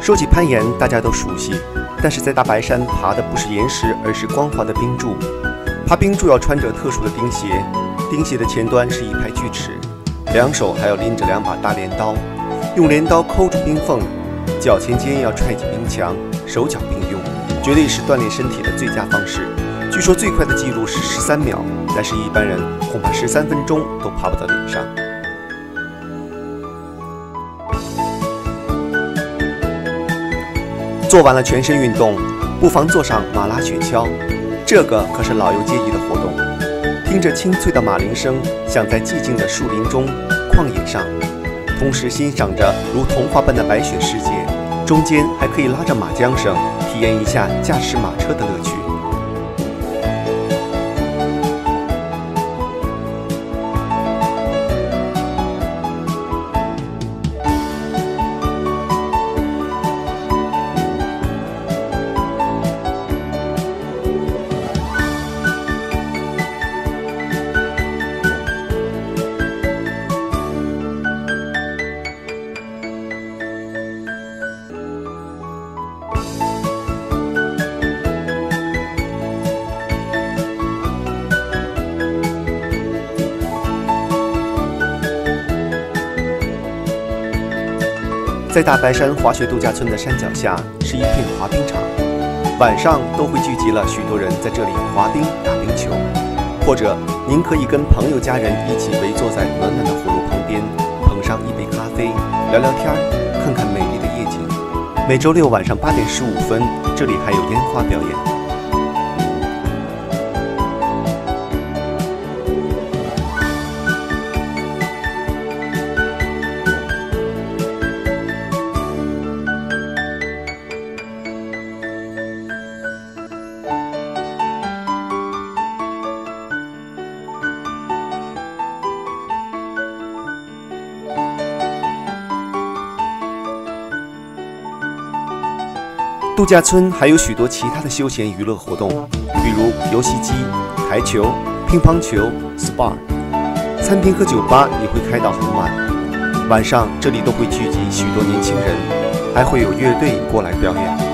说起攀岩，大家都熟悉，但是在大白山爬的不是岩石，而是光滑的冰柱。爬冰柱要穿着特殊的钉鞋，钉鞋的前端是一排锯齿，两手还要拎着两把大镰刀，用镰刀抠住冰缝，脚前尖要踹进冰墙，手脚并用，绝对是锻炼身体的最佳方式。据说最快的记录是十三秒，但是一般人恐怕十三分钟都爬不到顶上。做完了全身运动，不妨坐上马拉雪橇，这个可是老幼皆宜的活动。听着清脆的马铃声，响在寂静的树林中、旷野上，同时欣赏着如童话般的白雪世界，中间还可以拉着马缰绳，体验一下驾驶马车的乐趣。在大白山滑雪度假村的山脚下是一片滑冰场，晚上都会聚集了许多人在这里滑冰、打冰球，或者您可以跟朋友、家人一起围坐在暖暖的火炉旁边，捧上一杯咖啡，聊聊天儿，看看美丽的夜景。每周六晚上八点十五分，这里还有烟花表演。度假村还有许多其他的休闲娱乐活动，比如游戏机、台球、乒乓球、SPA，餐厅和酒吧也会开到很晚。晚上这里都会聚集许多年轻人，还会有乐队过来表演。